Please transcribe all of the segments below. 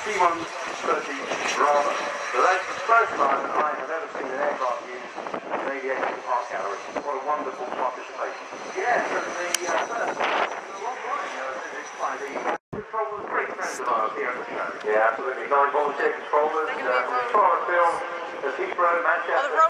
C-130 Bravo. So that's the first time that I have ever seen an aircraft used in an aviation park gallery. What a wonderful participation. Yeah, certainly. Uh, first, a long line, uh, it's by the controllers, great friends of ours here at the show. Yeah, absolutely. Nine volunteer controllers uh, from far afield as Heathrow, Manchester.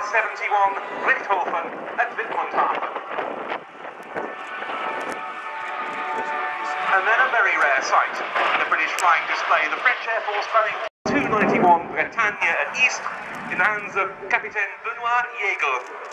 Luftwaffengeschwader 71 Richthofen at Wittmundhafen. And then a very rare sight, the British flying display, the French Air Force running 291 Bretagne at East in the hands of Capitaine Benoit Jägel.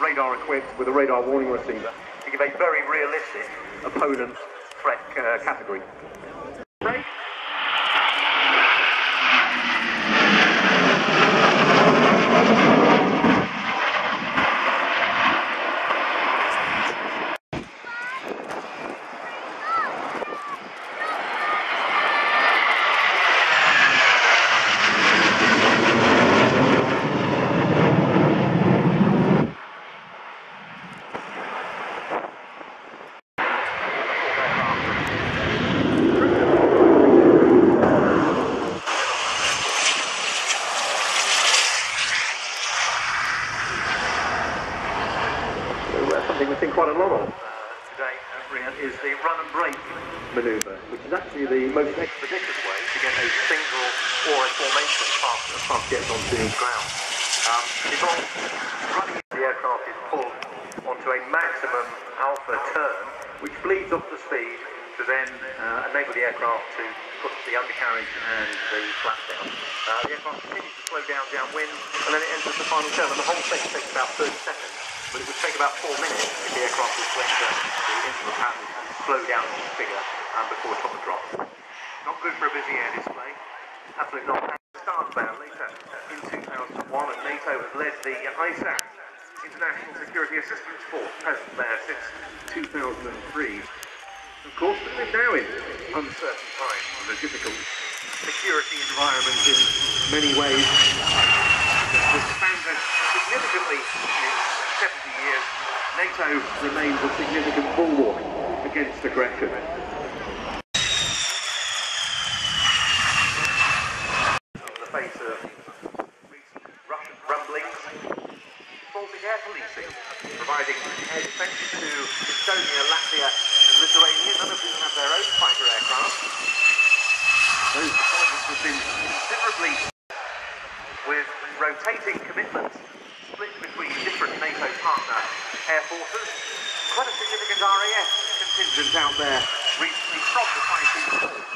Radar equipped with a radar warning receiver to give a very realistic opponent threat uh, category. Break. So, uh, something we've seen quite a lot of uh, today at RIAT is the run and break manoeuvre, which is actually the most expeditious way to get a single or a formation fast, fast gets onto the ground. Um, it involves running the aircraft is pulled onto a maximum alpha turn, which bleeds off the speed to then uh, enable the aircraft to put the undercarriage and the flaps down. Uh, the aircraft continues to slow down downwind, and then it enters the final turn, and the whole thing takes about 30 seconds but it would take about four minutes if the aircraft was to enter the instrument pattern and slow down to figure um, before chopper drop. Not good for a busy air display. Absolutely not. Stars band later in 2001 and NATO has led the ISAF International Security Assistance Force present there since 2003. Of course, we live now in uncertain times and a difficult security environment in many ways. Expanded significantly in 70 years. NATO remains a significant bulwark against aggression. Have been considerably with rotating commitments split between different NATO partner air forces. Quite a significant RAF contingent out there recently from the fighting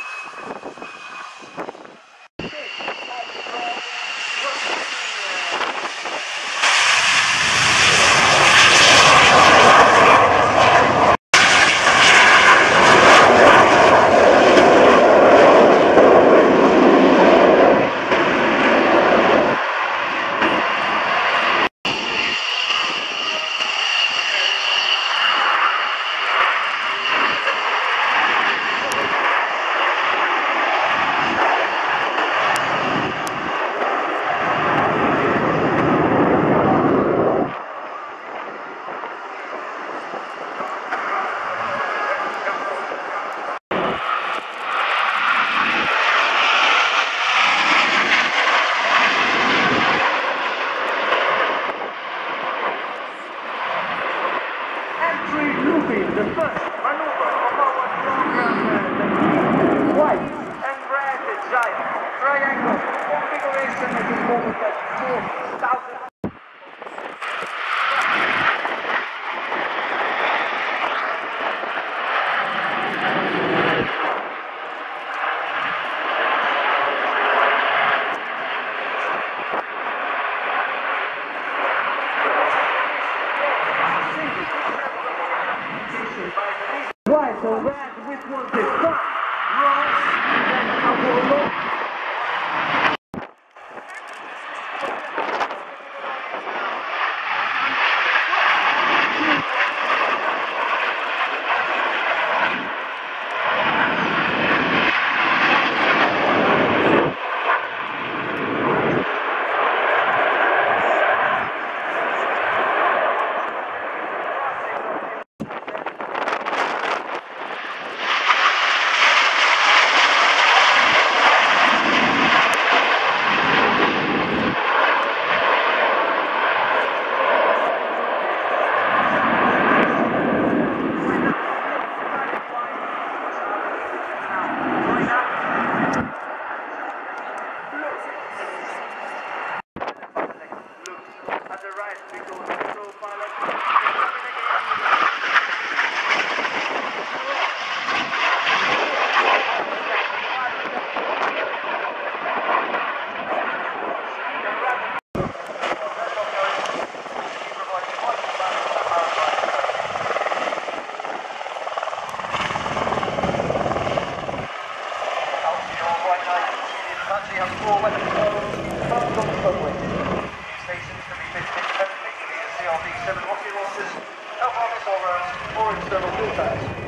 dando vontade.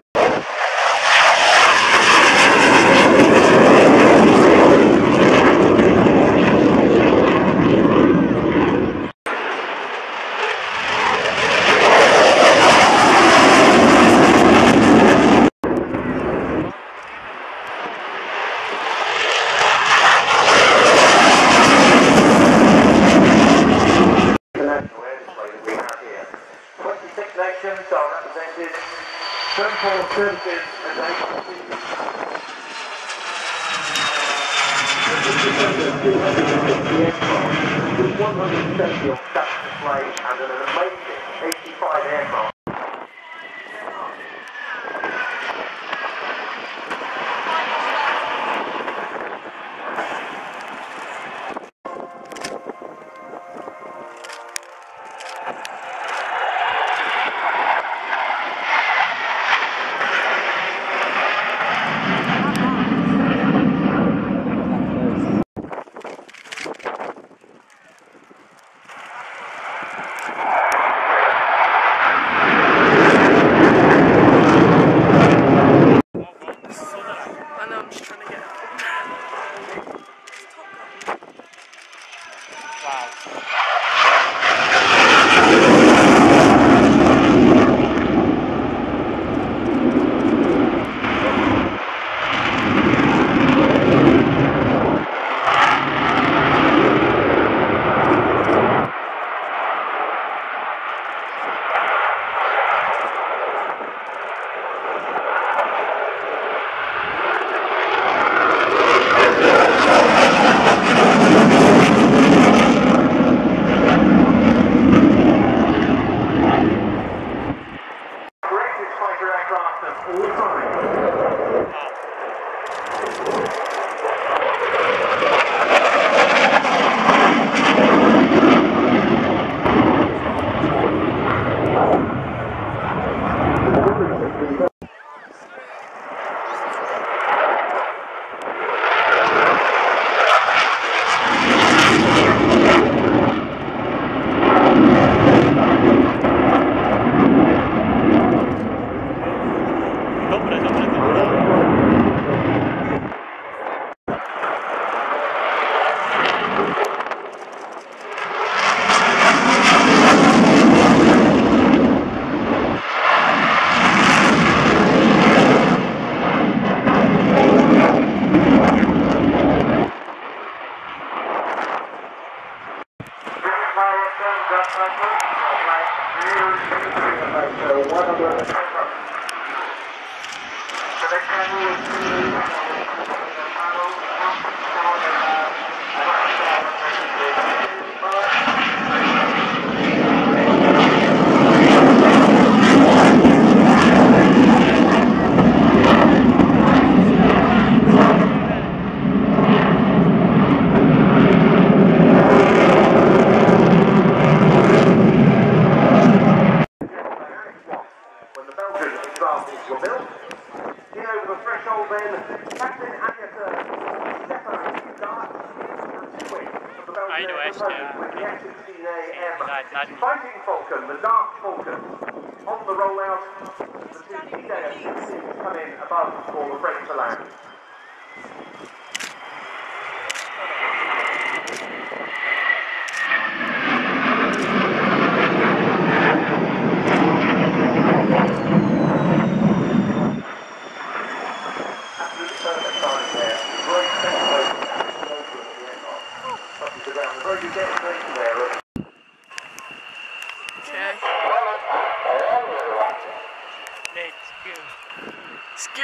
Let's go.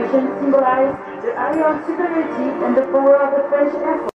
Formation symbolizes the of superiority and the power of the French Force.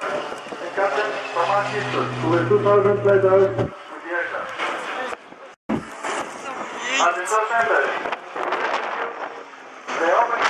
Captain, from our distance, with 2,000 flight hours. At the center, they open